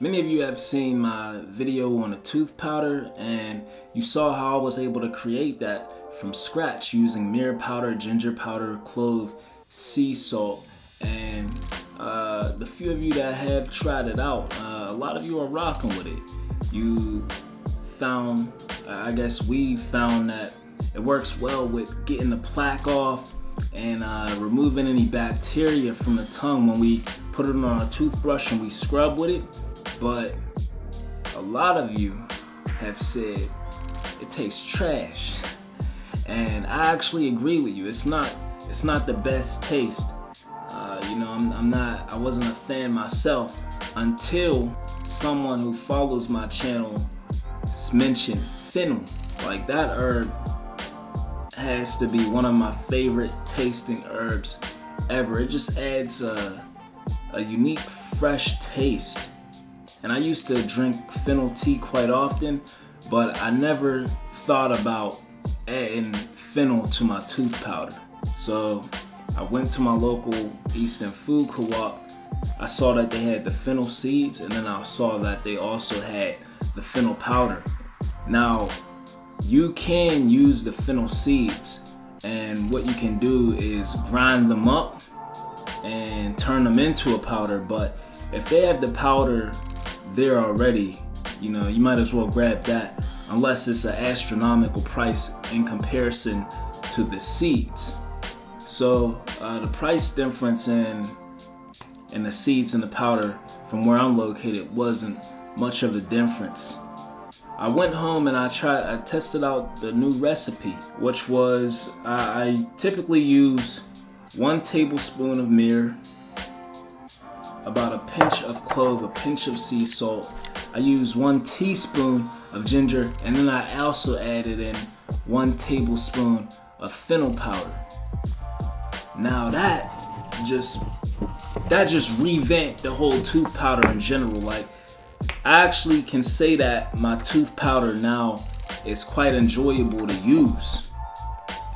Many of you have seen my video on a tooth powder and you saw how I was able to create that from scratch using myrrh powder, ginger powder, clove, sea salt, and uh, the few of you that have tried it out, uh, a lot of you are rocking with it. You found, I guess we found that it works well with getting the plaque off and uh, removing any bacteria from the tongue when we put it on a toothbrush and we scrub with it but a lot of you have said it tastes trash. And I actually agree with you. It's not it's not the best taste. Uh, you know, I'm, I'm not I wasn't a fan myself until someone who follows my channel mentioned fennel. Like that herb has to be one of my favorite tasting herbs ever. It just adds a, a unique fresh taste and I used to drink fennel tea quite often, but I never thought about adding fennel to my tooth powder. So I went to my local Eastern Food Co-op. I saw that they had the fennel seeds, and then I saw that they also had the fennel powder. Now, you can use the fennel seeds, and what you can do is grind them up and turn them into a powder. But if they have the powder there already, you know, you might as well grab that unless it's an astronomical price in comparison to the seeds. So uh, the price difference in in the seeds and the powder from where I'm located wasn't much of a difference. I went home and I tried, I tested out the new recipe, which was I, I typically use one tablespoon of myrrh, about a pinch of clove, a pinch of sea salt. I use one teaspoon of ginger and then I also added in one tablespoon of fennel powder. Now that just that just revamped the whole tooth powder in general. Like I actually can say that my tooth powder now is quite enjoyable to use.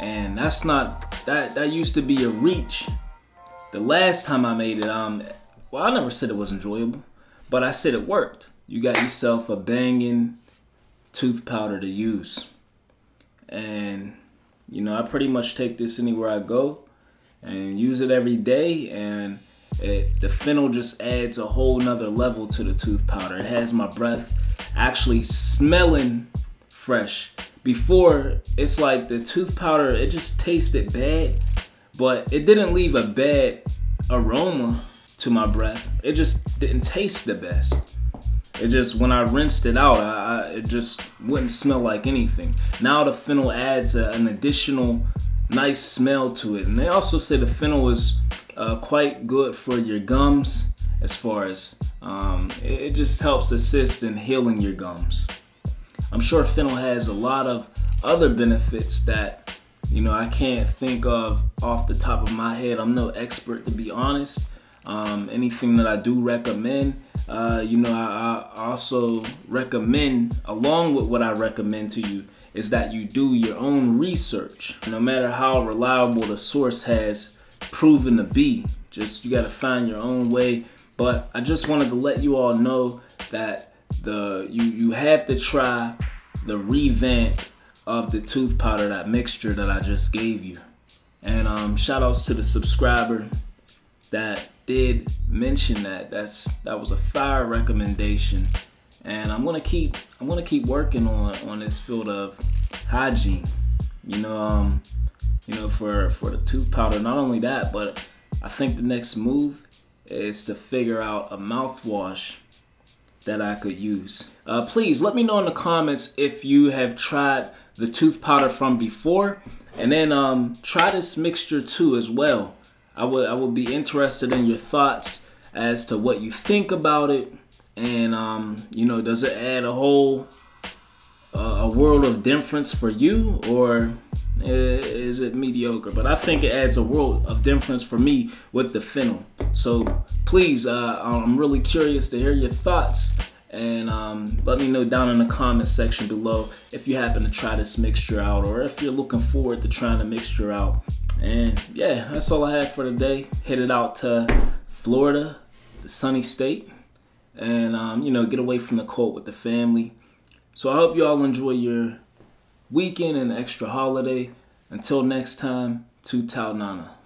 And that's not that that used to be a reach. The last time I made it, um, well, I never said it was enjoyable, but I said it worked. You got yourself a banging tooth powder to use. And, you know, I pretty much take this anywhere I go and use it every day. And it, the fennel just adds a whole nother level to the tooth powder. It has my breath actually smelling fresh. Before, it's like the tooth powder, it just tasted bad, but it didn't leave a bad aroma to my breath. It just didn't taste the best. It just when I rinsed it out, I, I, it just wouldn't smell like anything. Now the fennel adds a, an additional nice smell to it, and they also say the fennel is uh, quite good for your gums as far as um, it, it just helps assist in healing your gums. I'm sure fennel has a lot of other benefits that you know I can't think of off the top of my head. I'm no expert to be honest. Um, anything that I do recommend, uh, you know, I, I, also recommend, along with what I recommend to you, is that you do your own research. No matter how reliable the source has proven to be, just you got to find your own way. But I just wanted to let you all know that the you you have to try the revamp of the tooth powder, that mixture that I just gave you. And um, shout outs to the subscriber that did mention that. That's that was a fire recommendation, and I'm gonna keep I'm gonna keep working on on this field of hygiene. You know, um, you know, for for the tooth powder. Not only that, but I think the next move is to figure out a mouthwash that I could use. Uh, please let me know in the comments if you have tried the tooth powder from before, and then um, try this mixture too as well. I would I would be interested in your thoughts as to what you think about it, and um, you know, does it add a whole uh, a world of difference for you, or is it mediocre? But I think it adds a world of difference for me with the fennel. So please, uh, I'm really curious to hear your thoughts. And um, let me know down in the comment section below if you happen to try this mixture out or if you're looking forward to trying the mixture out. And yeah, that's all I had for today. Headed out to Florida, the sunny state, and um, you know get away from the cold with the family. So I hope you all enjoy your weekend and extra holiday. Until next time, to Tau Nana.